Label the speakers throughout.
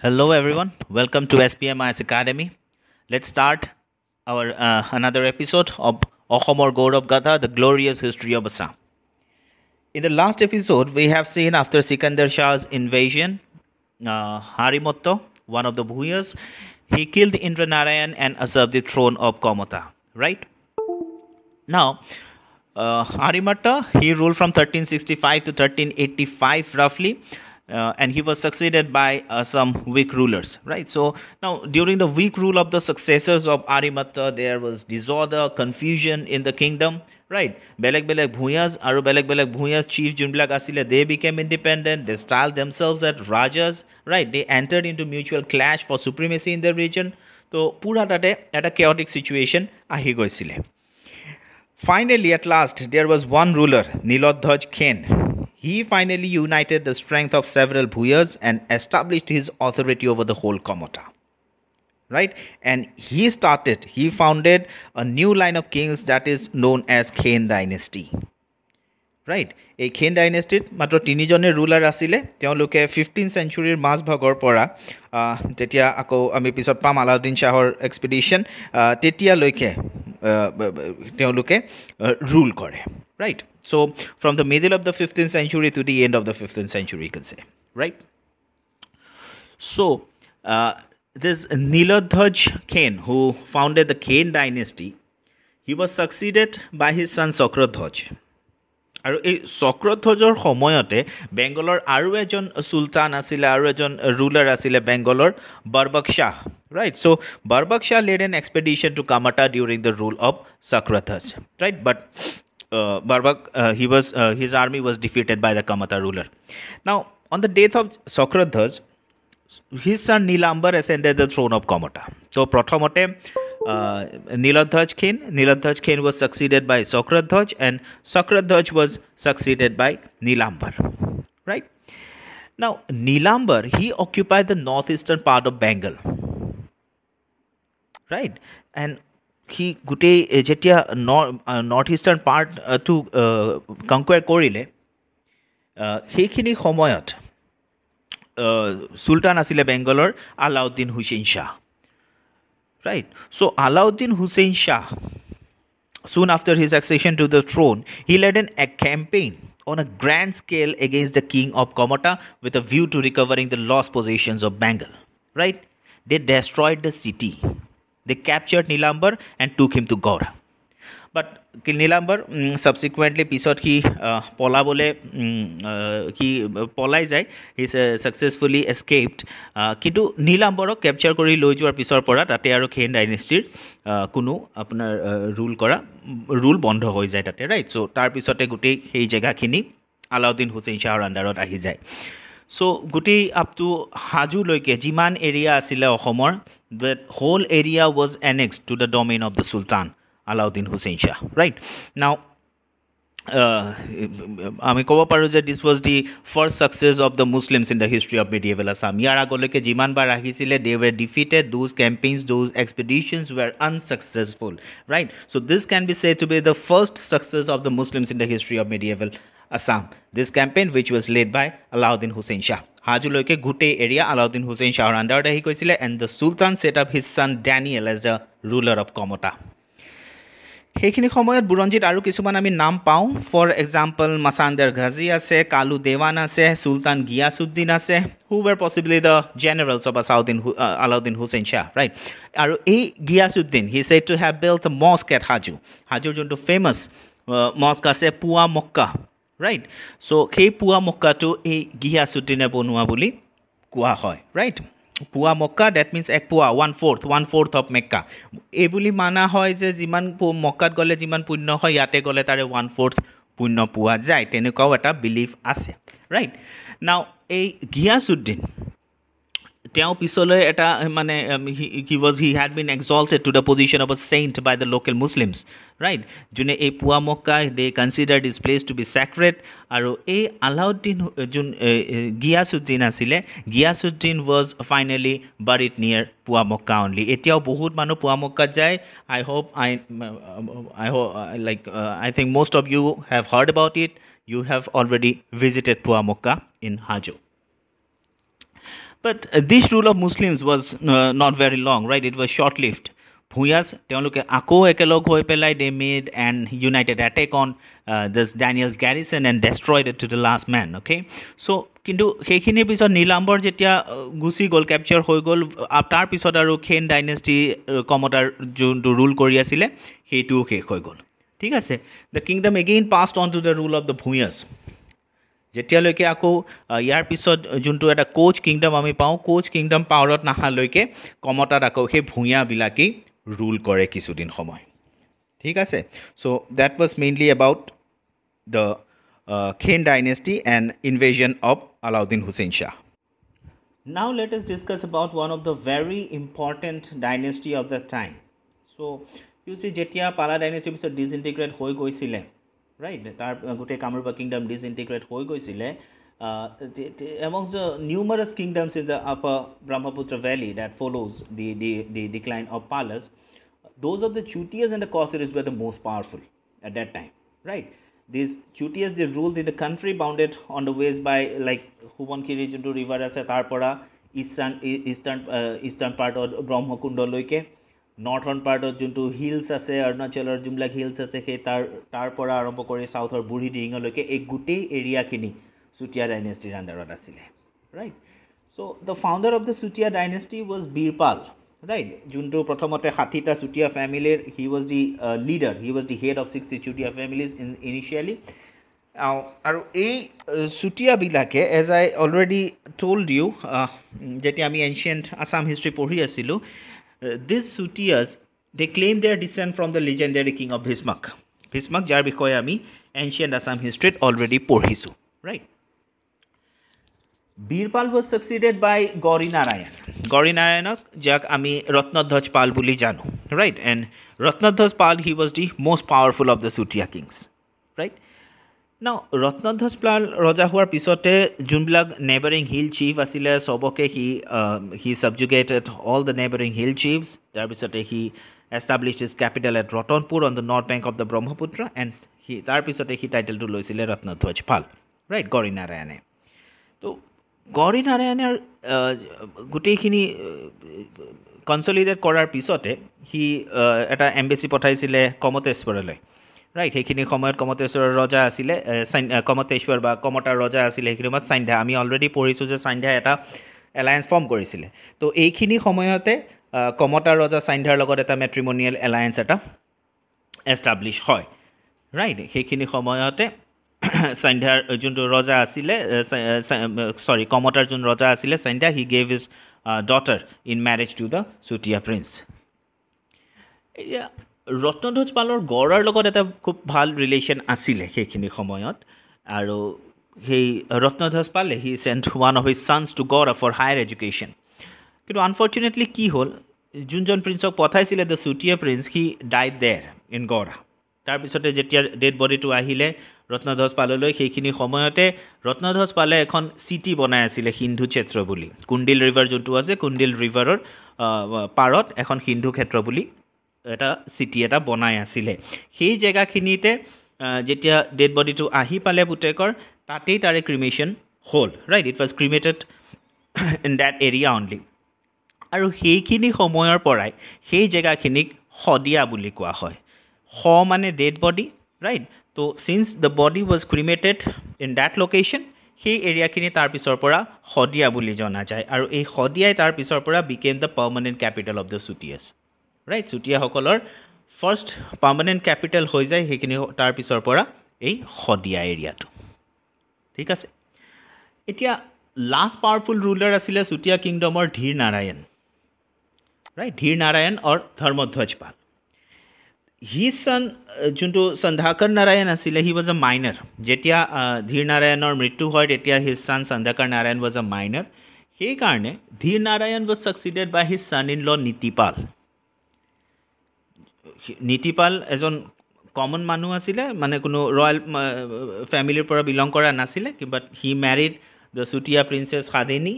Speaker 1: Hello, everyone. Welcome to SPMIS Academy. Let's start our uh, another episode of Ohomor Gaurav Gatha, the glorious history of Assam. In the last episode, we have seen after Sikandar Shah's invasion, uh, one of the Bhuyas, he killed Indra Narayan and usurped the throne of Komata. Right now, uh, Harimatta he ruled from 1365 to 1385 roughly uh, and he was succeeded by uh, some weak rulers right so now during the weak rule of the successors of arimatta there was disorder confusion in the kingdom right beleg beleg bhuyas aru beleg beleg bhuyas chief junblak asile they became independent they styled themselves as rajas right they entered into mutual clash for supremacy in the region তো পুৰা তাতে এটা কেঅটিক situation আহি গৈছিলে Finally, at last, there was one ruler, Nilodhaj Khen. He finally united the strength of several Bhuyas and established his authority over the whole Komata. Right? And he started, he founded a new line of kings that is known as Khen dynasty. Right এই খেন ডাইনেষ্টিত মাত্ৰ তিনিজনে ruler আছিলে তেওঁলোকে fifteen চেঞ্চুৰীৰ মাজভাগৰ পৰা তেতিয়া আকৌ আমি পিছত পাম আলাউদ্দিন শ্বাহৰ এক্সপিডিশ্যন তেতিয়ালৈকে তেওঁলোকে ৰুল কৰে right So' from the middle of the fifteen century to the end of the fifteen century can say right so' this Niladhaj Khen, who founded the Khen dynasty, he was succeeded by his son Sakradhaj. আৰু এই চক্ৰধ্বজৰ সময়তে বেংগলৰ আৰু এজন চুলতান আছিলে আৰু এজন ruler আছিলে বেংগলৰ Barbak Shah right so' Barbak Shah led an expedition to Kamata during the rule of Chakradhwaj right but uh, Barbak, uh, he was uh, his army was defeated by the Kamata ruler. Now, on the death of Sokrathas, his son Nilambar ascended the throne of Kamata. So, Prathamate uh, Niladhaj Khin, Niladhaj Khin was succeeded by Sokrathaj, and Sokrathaj was succeeded by Nilambar. Right now, Nilambar he occupied the northeastern part of Bengal. Right, and সি গোটেই যেতিয়া north eastern পাৰ্টটো কংকুৱাৰ কৰিলে সেইখিনি সময়ত চুলতান আছিলে বেংগলৰ Alauddin Hussain Shah right so' Alauddin Hussain Shah soon after his accession to the throne, he led an, a campaign on a grand scale against the king of Komata with a view to recovering the lost possessions of Bengal. Right? They destroyed the city. They captured Nilambar and took him to Gora. বাট নীলাম্বৰ ছাবচিকুৱেণ্টলি পিছত সি পলাবলৈ সি পলাই যায় হি successfully এস্কেপড কিন্তু নীলাম্বৰক capture কৰি লৈ যোৱাৰ পিছৰ পৰা তাতে আৰু খেন ডাইনেষ্টিৰ কোনো আপোনাৰ ৰুল কৰা ৰুল বন্ধ হৈ যায় তাতে ৰাইট চ' তাৰপিছতে গোটেই সেই জেগাখিনি আলাউদ্দিন হুছেইন শ্বাহৰ আণ্ডাৰত আহি যায় চ' গোটেই আপ টু হাজোলৈকে যিমান এৰিয়া আছিলে অসমৰ that whole area was annexed to the domain of the sultan Alauddin Hussain Shah right now আমি ক'ব পাৰোঁ যে this was the first success of the Muslims in the history of medieval Assam ইয়াৰ আগলৈকে যিমানবাৰ আহিছিলে they were defeated those campaigns those expeditions were unsuccessful right so' this can be say to be the first success of the Muslims in the history of medieval Assam this campaign which was led by Alauddin Hussain Shah হাজোলৈকে গোটেই area Alauddin Hussain শ্বাহৰ আণ্ডাৰত আহি গৈছিলে and the sultan set up his son Daniyal as the ruler of Kamata সেইখিনি সময়ত বুৰঞ্জীত আৰু কিছুমান আমি নাম পাওঁ। ফৰ এক্সাম্পল মাছান্দাৰ ঘাজি আছে কালু দেৱান আছে চুলতান গিয়াছুদ্দিন আছে who were possibly the generals of Asauddin Alauddin Hussain Shah right আৰু এই Giyasuddin he said to have built mosque at Hajo Hazur যোনটো ফেমাছ মস্ক আছে পুৱা মক্কা ৰাইট চ' সেই পুৱা মক্কাটো এই গিয়াছুদ্দিনে বনোৱা বুলি কোৱা হয়। Right Poa Mecca that means এক পুৱা one fourth one fourth of Mecca এই বুলি মানা হয় যে যিমান মক্কাত গ'লে যিমান পুণ্য হয় ইয়াতে গ'লে তাৰে ওৱান ফ'ৰ্থ পুণ্য পোৱা যায়। তেনেকুৱাও এটা বিলিফ আছে। ৰাইট নাও এই গিয়াছুদ্দিন তেওঁ পিছলৈ এটা মানে he was he had been exalted to the position of a saint by the local Muslims right যোনে এই Poa Mecca they consider this place to be sacred আৰু এই আলাউদ্দিন যোন গিয়াছুদ্দিন আছিলে গিয়াছুদ্দিন ৱাজ ফাইনেলি বাৰিড নিয়াৰ পুৱা মক্কা অনলি এতিয়াও বহুত মানুহ পুৱা মক্কাত যায়। I hope I I hope like I think most of you have heard about it you have already visited Poa Mecca in Hajo But uh, this rule of Muslims was uh, not very long, right? It was short lived. Bhuyans তেওঁলোকে আকৌ একেলগ হৈ পেলাই they made and united attack on this Daniel's garrison and destroyed to the last men okay so' কিন্তু সেইখিনিৰ পিছত নীলাম্বৰ যেতিয়া গুচি গ'ল কেপচাৰ হৈ গ'ল তাৰপিছত আৰু খেন ডাইনেষ্টি কমতাৰ যোনটো ৰুল কৰি আছিলে সেইটোও শেষ হৈ গ'ল ঠিক আছে the kingdom again passed on to the rule of the Bhuyans যেতিয়ালৈকে আকৌ ইয়াৰ পিছত যোনটো এটা কোচ কিংডম আমি পাওঁ কোচ কিংডম পাৱাৰত নাহালৈকে কমতাত আকৌ সেই ভূঞাবিলাকেই ৰুল কৰে কিছুদিন সময়। ঠিক আছে? So' that was mainly about the Khen dynasty and invasion of Alauddin Hussain Shah now let us discuss about one of the very important dynasty of the time so' you see যেতিয়া পালা ডাইনেষ্টিৰ পিছত ডিছইণ্টিগ্ৰেট হৈ গৈছিলে right তাৰ গোটেই Kamrupa kingdom ডিছইণ্টিগ্ৰেট হৈ গৈছিলে amongst the numerous kingdoms in the upper Brahmaputra valley that follows the, the, the decline of Palas, those of the Chutias and the Kausaris were the most powerful at that time, right? These Chutias, they ruled in the country bounded on the ways by like Hubonkiri Juntu River as a Tarpora, eastern, eastern, uh, eastern part of Brahmakundo নৰ্থন পাৰ্টত যোনটো hills আছে অৰুণাচলৰ যোনবিলাক hills আছে সেই তাৰ তাৰ পৰা আৰম্ভ কৰি চাউথৰ বুঢ়ী ডিঙলৈকে এই গোটেই এৰিয়াখিনি চুতীয়া ডাইনেষ্টিৰ আণ্ডাৰত আছিলে right so' the founder of the Chutiya dynasty was Birpal right যোনটো প্ৰথমতে ষাঠিটা চুতীয়া ফেমিলিৰ he was the leader he was the head of sixty Chutiya families in initially আৰু এই চুতীয়াবিলাকে as I already told you যেতিয়া আমি এনচিয়েণ্ট আছাম হিষ্ট্ৰী পঢ়ি আছিলোঁ this Chutiyas they claim their descent from the legendary king of Bhismak Bhismak যাৰ বিষয়ে আমি ancient Assam হিষ্ট্ৰীত অলৰেডি পঢ়িছোঁ right Birpal was succeeded by Gauri Narayan Gauri নাৰায়ণক যাক আমি ৰত্নধ্বজ পাল বুলি জানো right and Ratnadhwaj Pal he was the most powerful of the Chutiya kings right ন ৰত্নধ্বজ পাল ৰজা হোৱাৰ পিছতে যোনবিলাক নেবাৰিং হিল চিফ আছিলে চবকে সি he subjugated all the neighbouring hill chiefs তাৰপিছতে সি establish his capital at Ratanpur on the north bank of the Brahmaputra and সি তাৰপিছতে সি টাইটেলটো লৈছিলে ৰত্নধ্বজ পাল ৰাইট গৌৰী নাৰায়ণে তো গৌৰী নাৰায়ণৰ গোটেইখিনি কনচলিডেট কৰাৰ পিছতে সি এটা এম্বেচি পঠাইছিলে কমতেশ্বৰলৈ ৰাইট সেইখিনি সময়ত কমতেশ্বৰৰ ৰজা আছিলে কমতেশ্বৰ বা কমতাৰ ৰজা আছিলে সেইখিনি সময়ত চান্ধ্যা আমি অলৰেডি পঢ়িছোঁ যে চান্ধ্যাই এটা এলায়েন্স ফৰ্ম কৰিছিলে। তো এইখিনি সময়তে কমতাৰ ৰজা চান্ধ্যাৰ লগত এটা মেট্ৰিমনিয়েল এলায়েন্স এটা এষ্টাব্লিছ হয়। ৰাইট সেইখিনি সময়তে চান্ধ্যাৰ যোনটো ৰজা আছিলে চৰি কমতাৰ যোন ৰজা আছিলে Sandhya he gave his daughter in marriage to the Chutiya prince Ratnadhwaj পালৰ গড়ৰ লগত এটা খুব ভাল ৰিলেশ্যন আছিলে সেইখিনি সময়ত। আৰু সেই ৰত্নধ্বজ পালে he sent one of his sons to Gaur for higher education কিন্তু আনফৰ্চুনেটলি কি হ'ল যোনজন প্ৰিন্সক পঠাইছিলে দ্য চুতীয়া প্ৰিন্স সি ডাইড দেৰ ইন গড় তাৰপিছতে যেতিয়া ডেড বডিটো আহিলে ৰত্নধ্বজ পাললৈ সেইখিনি সময়তে ৰত্নধ্বজ পালে এখন চিটি বনাই আছিলে সিন্ধু ক্ষেত্ৰ বুলি। কুণ্ডিল ৰিভাৰ যোনটো আছে কুণ্ডিল ৰিভাৰৰ পাৰত এখন সিন্ধু ক্ষেত্ৰ বুলি এটা চিটি এটা বনাই আছিলে। সেই জেগাখিনিতে যেতিয়া ডেড বডিটো আহি পালে পুতেকৰ তাতেই তাৰে ক্ৰিমেশ্যন হ'ল। Right it was cremated in that area only আৰু সেইখিনি সময়ৰ পৰাই সেই জেগাখিনিক শদিয়া বুলি কোৱা হয়। শ মানে ডেড বডি ৰাইট তো since the body was cremated in that location সেই এৰিয়াখিনি তাৰ পিছৰ পৰা শদিয়া বুলি জনা যায়। আৰু এই শদিয়াই তাৰ পিছৰ পৰা became the permanent capital of the Chutiyas right চুতীয়াসকলৰ first permanent capital হৈ যায় সেইখিনি তাৰ পিছৰ পৰা এই শদিয়া এৰিয়াটো। ঠিক আছে? এতিয়া লাষ্ট পাৱাৰফুল ৰুলাৰ আছিলে চুতীয়া কিংডমৰ ধীৰ নাৰায়ণ। ৰাইট ধীৰ নাৰায়ণ অৰ ধৰ্মধ্বজ পাল। হি চান যোনটো সন্ধ্যাকৰ নাৰায়ণ আছিলে হি ৱাজ এ মাইনাৰ যেতিয়া ধীৰ নাৰায়ণৰ মৃত্যু হয় তেতিয়া his son Sandhyakar Narayan was a minor সেইকাৰণে Dhir Narayan was succeeded by his son in law Nitipal. Nitipal এজন কমন মানুহ আছিলে মানে কোনো ৰয়েল ফেমিলিৰ পৰা বিলং কৰা নাছিলে but he married the Chutia princess সাদেনী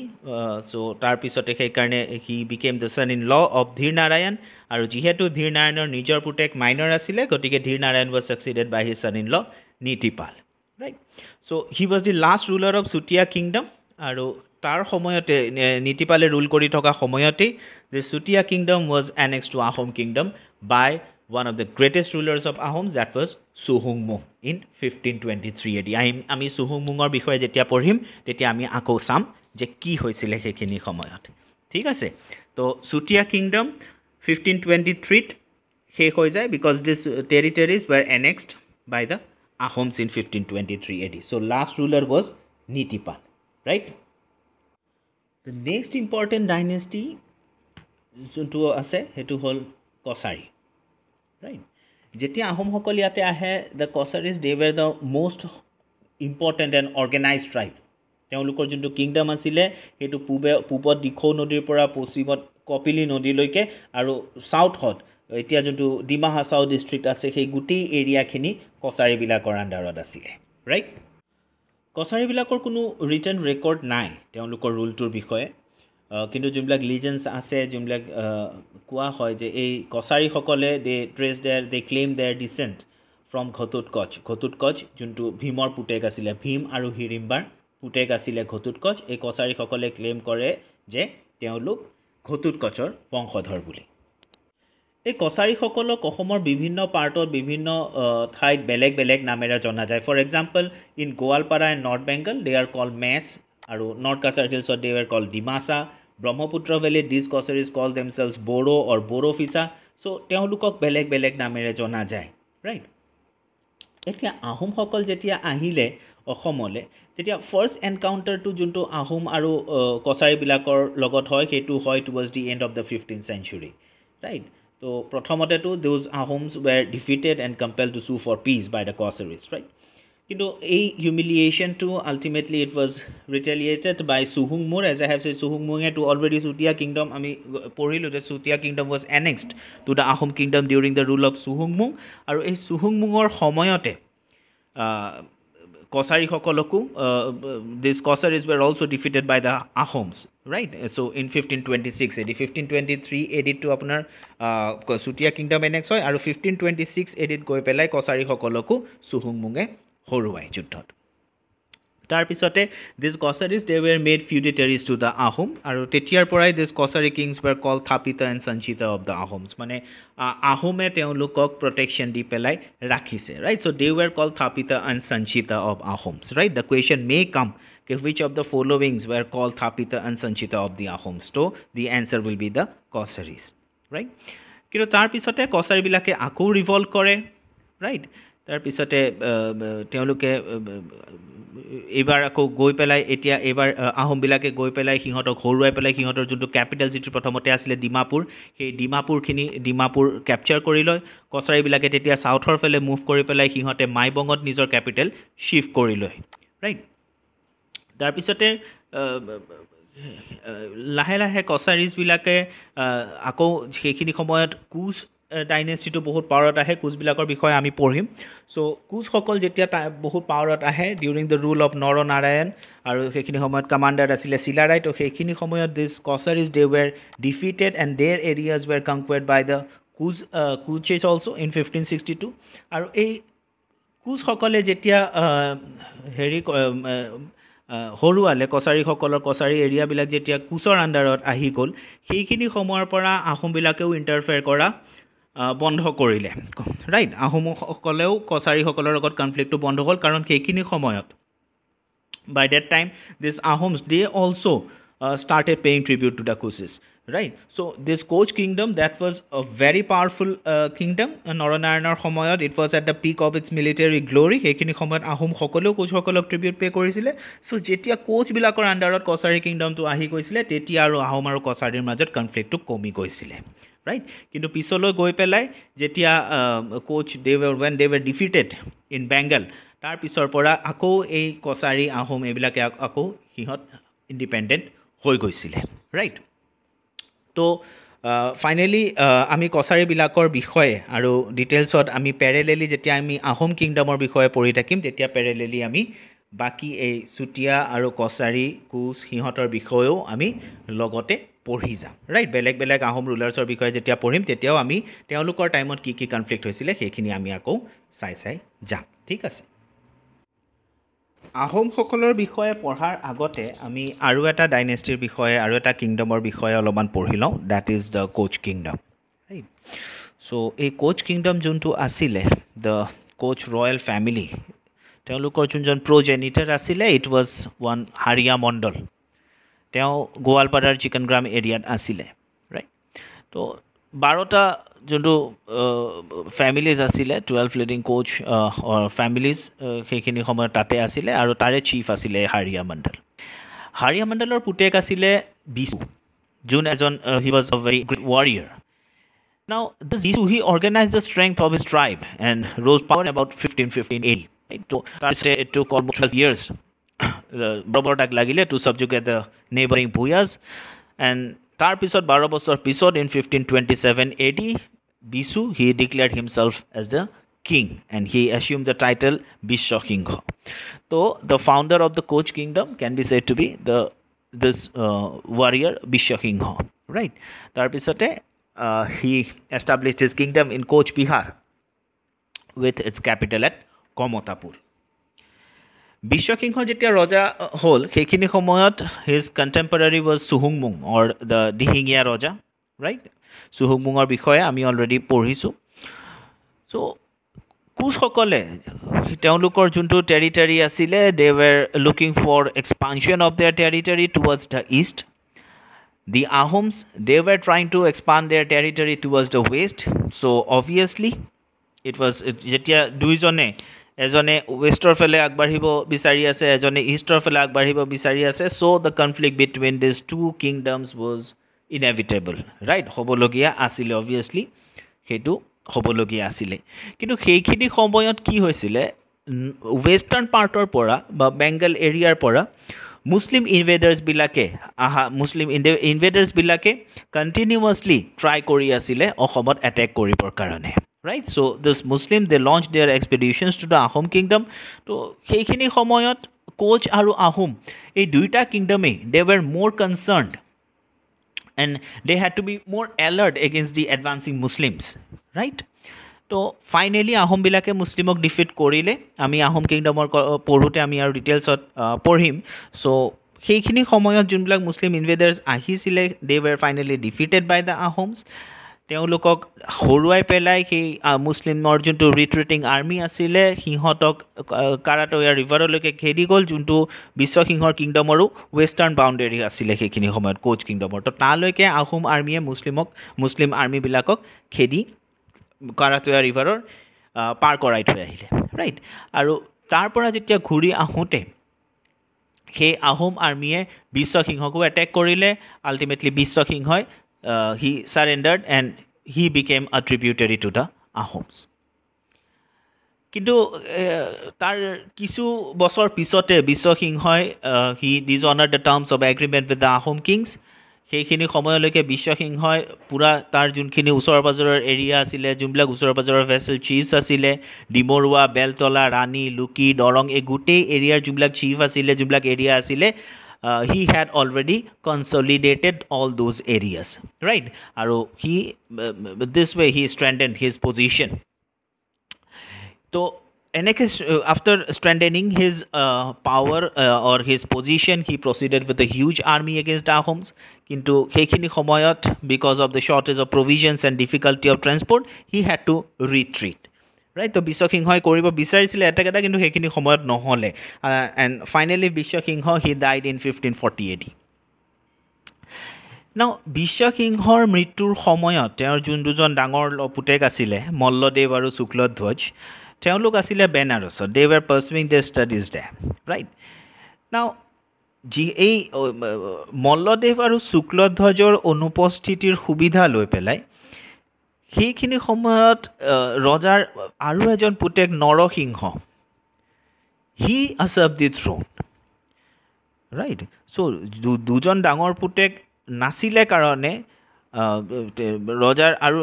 Speaker 1: so তাৰপিছতে সেইকাৰণে he became the son in law of Dhir Narayan আৰু যিহেতু ধীৰ নাৰায়ণৰ নিজৰ পুতেক মাইনৰ আছিলে গতিকে Dhir Narayan was succeeded by his son in law Nitipal right so' he was the last ruler of Chutiya kingdom আৰু তাৰ সময়তে নীতিপালে ৰুল কৰি থকা সময়তেই the Chutiya kingdom was annex to Ahom kingdom of the greatest rulers of Ahom that was চুহুংমুং in fifteen twenty three AD আহিম আমি চুহুংমুঙৰ বিষয়ে যেতিয়া পঢ়িম তেতিয়া আমি আকৌ চাম যে কি হৈছিলে সেইখিনি সময়ত। ঠিক আছে? তো চুতীয়া কিংডম ফিফটিন টুৱেণ্টি থ্ৰীত শেষ হৈ যায় because this territories were annexed by the Ahoms in fifteen twenty three AD so' last ruler was Nitipal right the next important dynasty যোনটো আছে সেইটো হ'ল কছাৰী। ৰাইট যেতিয়া আহোমসকল ইয়াতে আহে the Kacharis they were the most important and organise tribe তেওঁলোকৰ যোনটো কিংডম আছিলে সেইটো পূবে পূবত দিখৌ নদীৰ পৰা পশ্চিমত কপিলী নদীলৈকে আৰু চাউথত এতিয়া যোনটো ডিমা হাছাও ডিষ্ট্ৰিক্ট আছে সেই গোটেই এৰিয়াখিনি কছাৰীবিলাকৰ আণ্ডাৰত আছিলে। ৰাইট কছাৰীবিলাকৰ কোনো ৰিটাৰ্ণ ৰেকৰ্ড নাই তেওঁলোকৰ ৰুলটোৰ বিষয়ে। কিন্তু যোনবিলাক লিজেণ্ডছ আছে যোনবিলাক কোৱা হয় যে এই কছাৰীসকলে they trace their they claim their descent from Ghatotkacha Ghatotkacha যোনটো ভীমৰ পুতেক আছিলে ভীম আৰু হিৰিম্বাৰ পুতেক আছিলে ঘটুটকচ এই কছাৰীসকলে ক্লেইম কৰে যে তেওঁলোক ঘটুটকচৰ বংশধৰ বুলি। এই কছাৰীসকলক অসমৰ বিভিন্ন পাৰ্টত বিভিন্ন ঠাইত বেলেগ বেলেগ নামেৰে জনা যায়। For example in Goalpara and North Bengal they are called Mech আৰু north Cachar হিলছত they are called Dimasa Brahmaputra ভেলীত this Kacharis call themselves Bodo or Bodo Fisa so' তেওঁলোকক বেলেগ বেলেগ নামেৰে জনা যায় ৰাইট এতিয়া আহোমসকল যেতিয়া আহিলে অসমলৈ তেতিয়া ফাৰ্ষ্ট এনকাউণ্টাৰটো যোনটো আহোম আৰু কছাৰীবিলাকৰ লগত হয় সেইটো হয় towards the end of the fifteen century right তো প্ৰথমতেতো those Ahoms were defeated and compel to sue for peace by the Kacharis right কিন্তু এই হিউমিলিয়েশ্যনটো ultimately it was retaliated by চুহুং মুৰ as I have say Suhung to already Chutiya kingdom আমি পঢ়িলোঁ যে Chutiya kingdom was annexed to the Ahom kingdom during the rule of চুহুং মুং আৰু এই চুহুং মুঙৰ সময়তে কছাৰীসকলকো this Kacharis were also' defeated by the Ahoms right so' in fifteen twenty six AD fifteen twenty three এডিতটো আপোনাৰ Chutia kingdom annex হয় আৰু fifteen twenty six এডিত গৈ পেলাই কছাৰীসকলকো চুহুংমুঙে হৰুৱাই যুদ্ধত তাৰপিছতে this Kacharis they were made feudatories to the Ahom আৰু তেতিয়াৰ পৰাই this Kachari kings were call Thapita and Sanchita of the Ahoms মানে আহোমে তেওঁলোকক প্ৰটেকশ্যন দি পেলাই ৰাখিছে right so' they were call Thapita and Sanchita of Ahoms right the question may come que which of the followings were called Thapita and Sanchita of the Ahoms? So the answer will be the Kosaris, right? কিন্তু তাৰপিছতে কছাৰীবিলাকে আকৌ revolve কৰে right তাৰপিছতে তেওঁলোকে এইবাৰ আকৌ গৈ পেলাই এতিয়া এইবাৰ আহ, আহোমবিলাকে গৈ পেলাই সিহঁতক হৰুৱাই পেলাই সিহঁতৰ যোনটো কেপিটেল যিটো প্ৰথমতে আছিলে ডিমাপুৰ সেই ডিমাপুৰখিনি ডিমাপুৰ কেপচাৰ কৰি লয়। কছাৰীবিলাকে তেতিয়া চাউথৰ ফালে মুভ কৰি পেলাই সিহঁতে মাইবঙত নিজৰ কেপিটেল শ্বিফ্ট কৰি লয় ৰাইট তাৰপিছতে লাহে লাহে কছাৰীজবিলাকে আকৌ সেইখিনি সময়ত কোচ ডাইনেষ্টিটো বহুত পাৱাৰত আহে কোচবিলাকৰ বিষয়ে আমি পঢ়িম। চ' কোচসকল যেতিয়া বহুত পাৱাৰত আহে during the rule of Naranarayan আৰু সেইখিনি সময়ত কামাণ্ডাৰ আছিলে চিলাৰাই তো সেইখিনি সময়ত this Kacharis they were defeated and there areas were conquered by the কুজ Koches also' in fifteen sixty two আৰু এই কোচসকলে যেতিয়া হেৰি হৰুৱালে কছাৰীসকলৰ কছাৰী এৰিয়াবিলাক যেতিয়া কোচৰ আণ্ডাৰত আহি গ'ল সেইখিনি সময়ৰ পৰা আহোমবিলাকেও ইণ্টাৰফেয়াৰ কৰা। বন্ধ কৰিলে। ৰাইট আহোমসকলেও কছাৰীসকলৰ লগত কনফ্লিক্টটো বন্ধ হ'ল কাৰণ সেইখিনি সময়ত that time this ahoms they also uh, started paying tribute to the kushis right? So this koch kingdom that was a very powerful uh, kingdom. নৰনাৰায়ণৰ সময়ত it was at the peak of its military glory. সেইখিনি সময়ত আহোম সকলেও কোচসকলক tribute pay কৰিছিলে। চ' যেতিয়া কোচবিলাকৰ আণ্ডাৰত কছাৰী কিংডমটো আহি গৈছিলে তেতিয়া আৰু আহোম আৰু কছাৰীৰ মাজত কনফ্লিক্টটো কমি গৈছিলে। ৰাইট কিন্তু পিছলৈ গৈ পেলাই যেতিয়া Koch they when they were defeated in Bengal তাৰ পিছৰ পৰা আকৌ এই কছাৰী আহোম এইবিলাকে আকৌ সিহঁত ইণ্ডিপেণ্ডেণ্ট হৈ গৈছিলে ৰাইট তো ফাইনেলি আমি কছাৰীবিলাকৰ বিষয়ে আৰু ডিটেইলছত আমি পেৰেলেলি যেতিয়া আমি আহোম কিংডমৰ বিষয়ে পঢ়ি থাকিম তেতিয়া পেৰেলেলি আমি বাকী এই চুতীয়া আৰু কছাৰী কোচ সিহঁতৰ বিষয়েও আমি লগতে পঢ়ি যাম। ৰাইট বেলেগ বেলেগ আহোম ৰুলাৰ্ছৰ বিষয়ে যেতিয়া পঢ়িম তেতিয়াও আমি তেওঁলোকৰ টাইমত কি কি কনফ্লিক্ট হৈছিলে সেইখিনি আমি আকৌ চাই চাই যাম। ঠিক আছে? আহোমসকলৰ বিষয়ে পঢ়াৰ আগতে আমি আৰু এটা ডাইনেষ্টিৰ বিষয়ে আৰু এটা কিংডমৰ বিষয়ে অলপমান পঢ়ি লওঁ। That is the Koch kingdom right so' এই কোচ কিংডম যোনটো আছিলে দ্য কোচ ৰয়েল ফেমিলি তেওঁলোকৰ যোনজন প্ৰজেনিটাৰ আছিলে it was one Haria Mandal তেওঁ গোৱালপাৰাৰ চিকেনগ্ৰাম এৰিয়াত আছিলে ৰাইট ত' বাৰটা যোনটো ফেমিলিজ আছিলে টুৱেলভ লিডিং কোচ ফেমিলিজ সেইখিনি সময়ত তাতে আছিলে আৰু তাৰে চিফ আছিলে হাৰিয়া মণ্ডল হাৰিয়া মণ্ডলৰ পুতেক আছিলে বিচু যোন এজন he was a very great warrior Now, this Bisu, he organized the strength of his tribe and rose power in about 1515 AD. Right? So, it took almost 12 years. বৰবৰতাক লাগিলে to subjugate the neighbouring Bhuyas and তাৰ পিছত বাৰ বছৰ পিছত in fifteen twenty seven A D Bisu he declared himself as the king and he assume the title Biswa Singha to the founder of the Koch kingdom can be said to be the this warrior Biswa Singha right তাৰপিছতে he establish his kingdom in Koch Behar with its capital at Kamatapur. Biswa Singha যেতিয়া ৰজা হ'ল সেইখিনি সময়ত his contemporary was চুহুংমুং or the Dihingia raja right চুহুংমুঙৰ বিষয়ে আমি already পঢ়িছোঁ। চ' কোচসকলে তেওঁলোকৰ যোনটো টেৰিটৰী আছিলে they were looking for expansion of their territory towards the east the Ahoms they were trying to expand their territory towards the west so' obviously it was যেতিয়া দুইজনে এজনে ৱেষ্টৰ ফালে আগবাঢ়িব বিচাৰি আছে এজনে ইষ্টৰ ফালে আগবাঢ়িব বিচাৰি আছে so' the conflict between this two kingdoms was inevitable right হ'বলগীয়া আছিলে অভিয়াছলি সেইটো হ'বলগীয়া আছিলে। কিন্তু সেইখিনি সময়ত কি হৈছিলে? ৱেষ্টাৰ্ণ পাৰ্টৰ পৰা বা বেংগল এৰিয়াৰ পৰা মুছলিম ইনভেডাৰ্ছবিলাকে আহা মুছলিম ইনভে ইনভেডাৰ্ছবিলাকে কণ্টিনিউৱাছলি ট্ৰাই কৰি আছিলে অসমত এটেক কৰিবৰ কাৰণে। Right so' this Muslim they launch their expeditions to the Ahom kingdom তো সেইখিনি সময়ত কোচ আৰু আহোম এই দুইটা কিংডমেই they were more concerned and they had to be more alert against the advancing Muslims right তো ফাইনেলি আহোমবিলাকে মুছলিমক ডিফিট কৰিলে। আমি আহোম কিংডমৰ পঢ়োঁতে আমি আৰু ডিটেইলছত পঢ়িম। চ' সেইখিনি সময়ত যোনবিলাক মুছলিম ইনভেডাৰ্ছ আহিছিলে they were finally defeated by the Ahoms তেওঁলোকক হৰুৱাই পেলাই সেই মুছলিমৰ যোনটো ৰিট্ৰিটিং আৰ্মি আছিলে সিহঁতক কাৰাটৈয়া ৰিভাৰলৈকে খেদি গ'ল যোনটো বিশ্বসিংহৰ কিংডমৰো ৱেষ্টাৰ্ণ বাউণ্ডেৰী আছিলে সেইখিনি সময়ত কোচ কিংডমৰ তো তালৈকে আহোম আৰ্মীয়ে মুছলিমক মুছলিম আৰ্মীবিলাকক খেদি কাৰাটৈয়া ৰিভাৰৰ পাৰ কৰাই থৈ আহিলে ৰাইট আৰু তাৰ পৰা যেতিয়া ঘূৰি আহোঁতে সেই আহোম আৰ্মীয়ে বিশ্বসিংহকো এটেক কৰিলে আল্টিমেটলি বিশ্বসিংহই uh, he surrendered and he became a tributary to the Ahoms. কিন্তু তাৰ কিছু বছৰ পিছতে বিশ্বসিংহই he dishonour the terms of agreement with the Ahom kings সেইখিনি সময়লৈকে বিশ্বসিংহই পূৰা তাৰ যোনখিনি ওচৰ পাজৰৰ এৰিয়া আছিলে যোনবিলাক ওচৰ পাজৰৰ ভেচেল চিফছ আছিলে ডিমৰুৱা বেলতলা ৰাণী লুকি দৰং এই গোটেই এৰিয়াৰ যোনবিলাক চিফ আছিলে যোনবিলাক এৰিয়া আছিলে uh, he had already consolidated all those areas right aru he uh, this way he strengthened his position so এনেকে after strengthening his uh, power uh, or his position he proceeded with a huge army against the Ahoms কিন্তু সেইখিনি সময়ত because of the shortage of provisions and difficulty of transport he had to retreat Right তো বিশ্বসিংহই কৰিব বিচাৰিছিলে এটা এটা কিন্তু সেইখিনি সময়ত নহ'লে। And finally Biswa Singha he died in fifteen forty A D now বিশ্বসিংহৰ মৃত্যুৰ সময়ত তেওঁৰ যোন দুজন ডাঙৰ পুতেক আছিলে মল্লদেৱ আৰু শুক্লধ্বজ তেওঁলোক আছিলে বেনাৰছত দে were pursuing they studies they right now যি এই মল্লদেৱ আৰু শুক্লধ্বজৰ অনুপস্থিতিৰ সুবিধা লৈ পেলাই সেইখিনি সময়ত ৰজাৰ আৰু এজন পুতেক নৰসিংহ। হি আছাব দি থ্ৰ'ন ৰাইট চ' দুজন ডাঙৰ পুতেক নাছিলে কাৰণে ৰজাৰ আৰু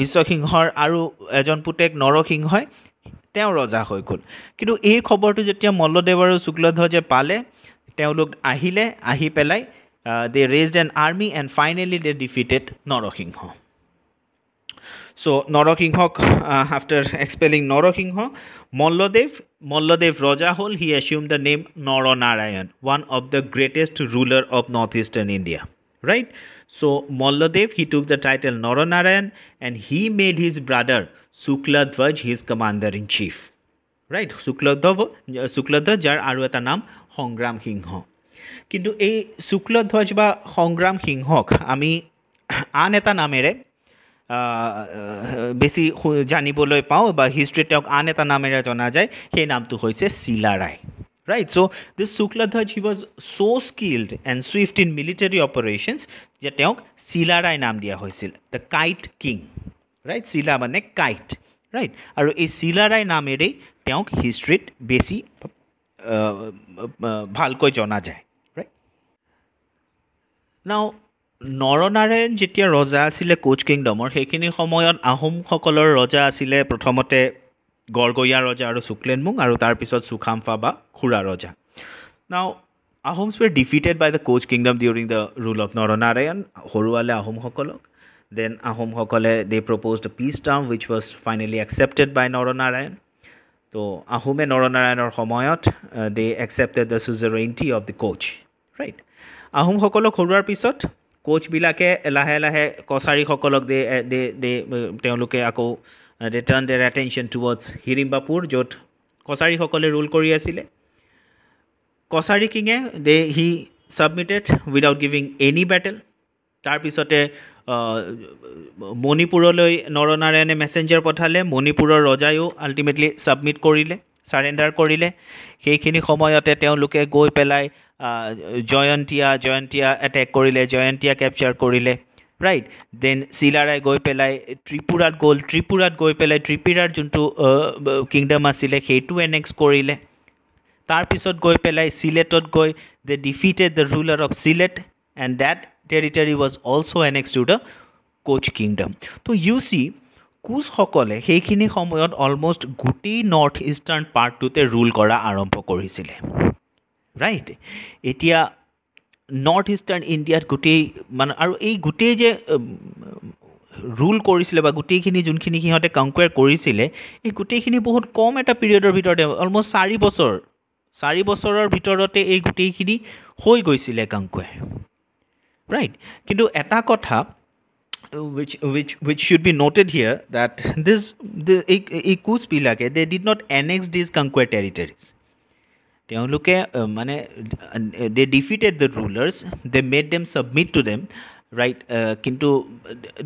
Speaker 1: বিশ্বসিংহৰ আৰু এজন পুতেক নৰসিংহই তেওঁ ৰজা হৈ গ'ল। কিন্তু এই খবৰটো যেতিয়া মল্লদেৱ আৰু শুক্লধ্বজে পালে তেওঁলোক আহিলে আহি পেলাই they raised an army and finally they defeated Narasingha. So Narakinhok, uh, after expelling Narakingha, Malladev, Malladev Raja Hol, he assumed the name Naranarayan, one of the greatest ruler of northeastern India. Right? So Malladev, he took the title Naranarayan and he made his brother Sukladhvaj his commander in chief. Right? Sukladhav, Sukladhvaj যাৰ আৰু এটা নাম সংগ্ৰাম সিংহ কিন্তু এই শুক্লধ্বজ বা সংগ্ৰাম সিংহক আমি আন এটা নামেৰে বেছি জানিবলৈ পাওঁ বা হিষ্ট্ৰীত তেওঁক আন এটা নামেৰে জনা যায় সেই নামটো হৈছে Chilarai right so' this Shukladhwaj he was so' skilled and swift in military operations যে তেওঁক চিলাৰাই নাম দিয়া হৈছিল দ্য কাইট কিং ৰাইট চিলা মানে কাইট ৰাইট আৰু এই চিলাৰাই নামেৰেই তেওঁক হিষ্ট্ৰীত বেছি ভালকৈ জনা যায়। ৰাইট নাও নৰনাৰায়ণ যেতিয়া ৰজা আছিলে কোচ কিংডমৰ সেইখিনি সময়ত আহোমসকলৰ ৰজা আছিলে প্ৰথমতে গড়গৈয়া ৰজা আৰু শুক্লেনমুং আৰু তাৰপিছত চুখাম্ফা বা খুৰা ৰজা। Now Ahoms were defeated by the Koch kingdom during the rule of Naranarayan হৰুৱালে আহোমসকলক। দেন আহোমসকলে they propose the peace term which was finally accepted by Naranarayan. তো আহোমে নৰনাৰায়ণৰ সময়ত they accepted the suzerainty of the Koch right আহোমসকলক হৰুৱাৰ পিছত কোচবিলাকে লাহে লাহে কছাৰীসকলক দে দে তেওঁলোকে আকৌ they turn their attention towards Hirimbapur য'ত কছাৰীসকলে ৰুল কৰি আছিলে। Kachari Kings they he submitted without giving any battle তাৰপিছতে মণিপুৰলৈ নৰনাৰায়ণে মেছেঞ্জাৰ পঠালে। মণিপুৰৰ ৰজায়ো আল্টিমেটলি ছাবমিট কৰিলে। ছাৰেণ্ডাৰ কৰিলে। সেইখিনি সময়তে তেওঁলোকে গৈ পেলাই জয়ন্তীয়া জয়ন্তীয়া এটেক কৰিলে জয়ন্তীয়া কেপচাৰ কৰিলে ৰাইট দেন চিলাৰাই গৈ পেলাই ত্ৰিপুৰাত গ'ল। ত্ৰিপুৰাত গৈ পেলাই ত্ৰিপুৰাৰ যোনটো কিংডম আছিলে সেইটো এনেক্স কৰিলে। তাৰপিছত গৈ পেলাই চিলেটত গৈ they defeated the ruler of Sylhet and that territory was also' annex to the Koch kingdom তো ইউ চি কোচসকলে সেইখিনি সময়ত অলমষ্ট গোটেই নৰ্থ ইষ্টাৰ্ণ পাৰ্টটোতে ৰুল কৰা আৰম্ভ কৰিছিলে। ৰাইট এতিয়া নৰ্থ ইষ্টাৰ্ণ ইণ্ডিয়াত গোটেই মানে আৰু এই গোটেই যে ৰুল কৰিছিলে বা গোটেইখিনি যোনখিনি সিহঁতে কংকুৱেৰ কৰিছিলে এই গোটেইখিনি বহুত কম এটা পিৰিয়ডৰ ভিতৰতে অলমষ্ট চাৰি বছৰ চাৰি বছৰৰ ভিতৰতে এই গোটেইখিনি হৈ গৈছিলে কংকুৱেৰ ৰাইট কিন্তু এটা কথা which which which should be noted here that this the এই কোচবিলাকে they did not annex these conquer territories তেওঁলোকে মানে they defeated the rulers they made them submit to them right কিন্তু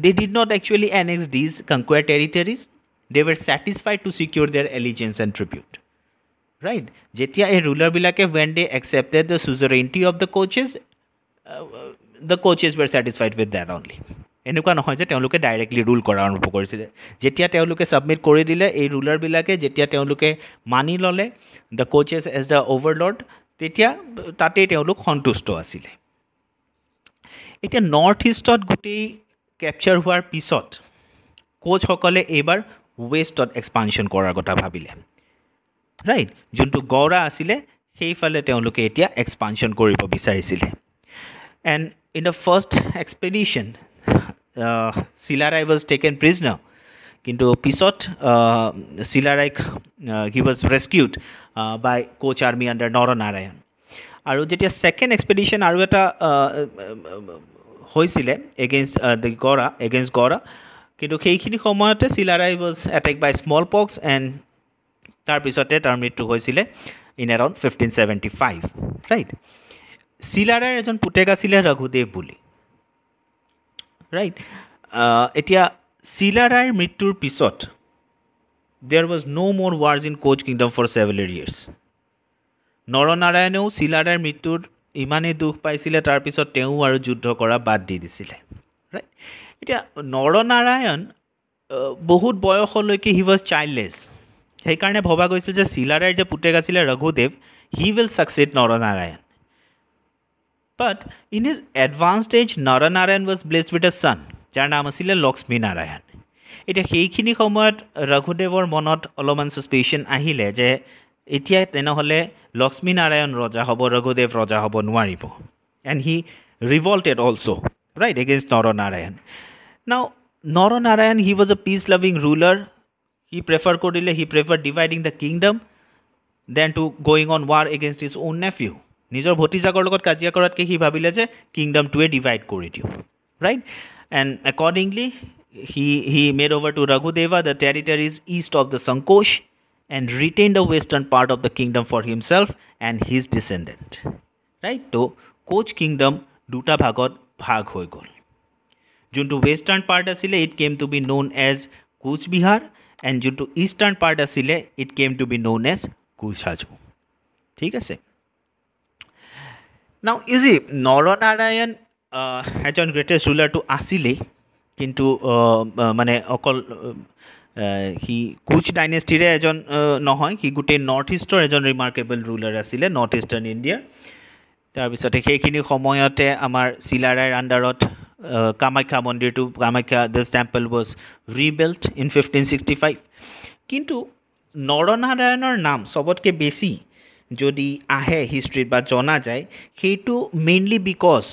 Speaker 1: they did not actually annex these conquer territories they were satisfied to secure their allegiance and tribute right যেতিয়া এই ৰুলাৰবিলাকে when they accepted the suzerainty of the Koches the Koches were satisfied with that only এনেকুৱা নহয় যে তেওঁলোকে directly rule কৰা আৰম্ভ কৰিছিলে। যেতিয়া তেওঁলোকে ছাবমিট কৰি দিলে এই ৰুলাৰবিলাকে যেতিয়া তেওঁলোকে মানি ল'লে the Koches as the overlord তেতিয়া তাতেই তেওঁলোক সন্তুষ্ট আছিলে। এতিয়া নৰ্থ ইষ্টত গোটেই কেপচাৰ হোৱাৰ পিছত কোচসকলে এইবাৰ ৱেষ্টত এক্সপানশ্যন কৰাৰ কথা ভাবিলে। ৰাইট যোনটো গৌৰা আছিলে সেইফালে তেওঁলোকে এতিয়া এক্সপানশ্যন কৰিব বিচাৰিছিলে। And in the first expedition Chilarai was taken prisoner কিন্তু পিছত চিলাৰাইক he was rescued by Koch army under Naranarayan আৰু যেতিয়া ছেকেণ্ড এক্সপেডিশ্যন আৰু এটা হৈছিলে এগেইনষ্ট দ্য গৰা এগেইনষ্ট গৰা কিন্তু সেইখিনি সময়তে Chilarai was attack by smallpox and তাৰপিছতে তাৰ মৃত্যু হৈছিলে in around fifteen seventy five right চিলাৰাইৰ এজন পুতেক আছিলে ৰঘুদেৱ বুলি। ৰাইট এতিয়া চিলাৰাইৰ মৃত্যুৰ পিছত there was no' more wars in Koch kingdom for several years নৰনাৰায়ণেও চিলাৰাইৰ মৃত্যুত ইমানেই দুখ পাইছিলে তাৰপিছত তেওঁ আৰু যুদ্ধ কৰা বাদ দি দিছিলে। ৰাইট এতিয়া নৰনাৰায়ণ বহুত বয়সলৈকে হি ৱাজ চাইল্ডলেছ সেইকাৰণে ভবা গৈছিল যে চিলাৰাইৰ যে পুতেক আছিলে Raghudev he will succeed Naranarayan but in his advanced age Naranarayan was blessed with a son যাৰ নাম আছিলে লক্ষ্মী নাৰায়ণ এতিয়া সেইখিনি সময়ত ৰঘুদেৱৰ মনত অলপমান ছাছপেচন আহিলে যে এতিয়া তেনেহ'লে লক্ষ্মী নাৰায়ণ ৰজা হ'ব ৰঘুদেৱ ৰজা হ'ব নোৱাৰিব। And he revolted also' right against Naranarayan now Naranarayan he was a peace loving ruler he prefer কৰিলে he prefer dividing the kingdom than to going on war against his own nephew নিজৰ ভতিজাকৰ লগত কাজিয়া কৰাতকৈ সি ভাবিলে যে কিংডমটোৱে divide কৰি দিওঁ right and accordingly he he made over to Raghudeva the territories east of the Sankosh and retain the western part of the kingdom for himself and his descendant right to Koch kingdom দুটা ভাগত ভাগ হৈ গ'ল যোনটো western part আছিলে it came to be known as Cooch Behar and যোনটো eastern part আছিলে it came to be known as Koch Hajo ঠিক আছে নাও ইজি নৰনাৰায়ণ এজন গ্ৰেটেষ্ট ৰুলাৰটো আছিলেই কিন্তু মানে অকল সি কোচ ডাইনেষ্টিৰে এজন নহয় সি গোটেই নৰ্থ ইষ্টৰ এজন ৰিমাৰ্কেবল ৰুলাৰ আছিলে নৰ্থ ইষ্টাৰ্ণ ইণ্ডিয়াৰ তাৰপিছতে সেইখিনি সময়তে আমাৰ চিলাৰাইৰ আণ্ডাৰত কামাখ্যা মন্দিৰটো Kamakhya this temple was rebuilt in fifteen sixty five কিন্তু নৰনাৰায়ণৰ নাম চবতকৈ বেছি যদি আহে হিষ্ট্ৰীত বা জনা যায় সেইটো mainly because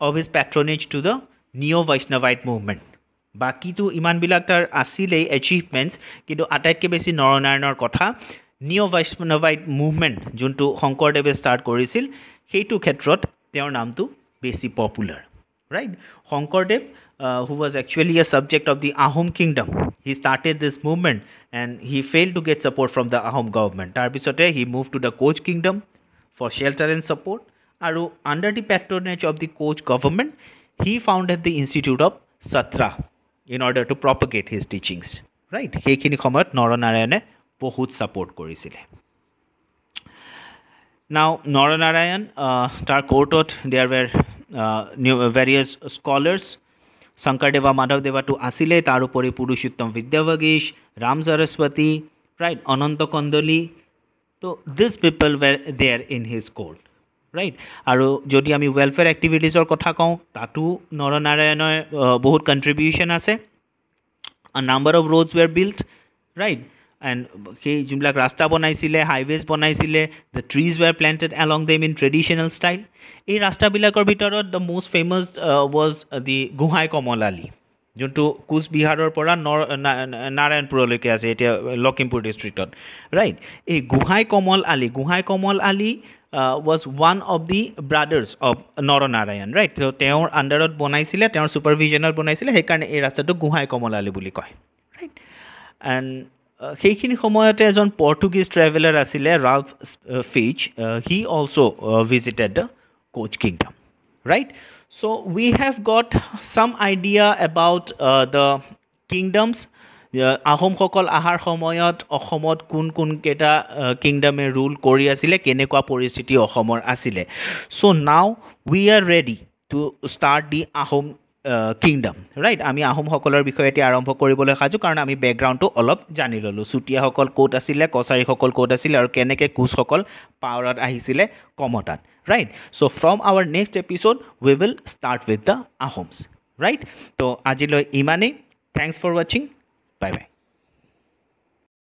Speaker 1: of his patronage to the neo' Vaishnavite movement বাকীটো ইমানবিলাক তাৰ আছিলেই এচিভমেণ্টছ কিন্তু আটাইতকৈ বেছি নৰনাৰায়ণৰ কথা নিঅ' বৈষ্ণৱাইট মুভমেণ্ট যোনটো শংকৰদেৱে ষ্টাৰ্ট কৰিছিল সেইটো ক্ষেত্ৰত তেওঁৰ নামটো বেছি popular right Shankardev who was actually a subject of the Ahom kingdom he started this movement and he fail to get support from the Ahom government তাৰপিছতে he move to the Koch kingdom for shelter and support আৰু under the patronage of the Koch government he founded the institute of Satra in order to propagate his teachings right সেইখিনি সময়ত নৰনাৰায়ণে বহুত support কৰিছিলে নাও নৰনাৰায়ণ তাৰ কোৰ্টত there were new various scholars Sankardeva মাধৱদেৱাটো আছিলেই তাৰ উপৰি পুৰুষোত্তম বিদ্যাৱগীশ Ram Saraswati right Ananta Kandali to this people were there in his court right আৰু যদি আমি ৱেলফেয়াৰ এক্টিভিটিছৰ কথা কওঁ তাতো নৰনাৰায়ণৰ বহুত কণ্ট্ৰিবিউশ্যন আছে। A number of roads were build right and সেই যোনবিলাক ৰাস্তা বনাইছিলে হাইৱেজ বনাইছিলে the trees were planted along them in traditional style এই ৰাস্তাবিলাকৰ ভিতৰত the most famous was the Gohain Kamal Ali যোনটো কোচবিহাৰৰ পৰা নৰ নাৰায়ণপুৰলৈকে আছে এতিয়া লখিমপুৰ ডিষ্ট্ৰিক্টত ৰাইট এই Gohain Kamal Ali Gohain Kamal Ali was one of the brothers of Naranarayan right ত' তেওঁৰ আণ্ডাৰত বনাইছিলে তেওঁৰ ছুপাৰভিজনত বনাইছিলে সেইকাৰণে এই ৰাস্তাটো গোহাঁই কমল আলি বুলি কয় ৰাইট এণ্ড সেইখিনি সময়তে এজন পৰ্টুগিজ ট্ৰেভেলাৰ আছিলে Ralph Fitch he also' visited the Koch kingdom right so' we have got some idea about the kingdoms আহোমসকল অহাৰ সময়ত অসমত কোন কোনকেইটা কিংডমে ৰুল কৰি আছিলে কেনেকুৱা পৰিস্থিতি অসমৰ আছিলে। So' now we are ready to start the Ahom kingdom right আমি আহোমসকলৰ বিষয়ে এতিয়া আৰম্ভ কৰিবলৈ সাজু কাৰণ আমি বেকগ্ৰাউণ্ডটো অলপ জানি ল'লোঁ। চুতীয়াসকল ক'ত আছিলে কছাৰীসকল ক'ত আছিলে আৰু কেনেকৈ কোচসকল পাৱাৰত আহিছিলে কমতাত right so' from our next episode we will start with the Ahoms right ত' আজিলৈ ইমানেই। থেংকছ ফৰ ৱাচিং বাই বাই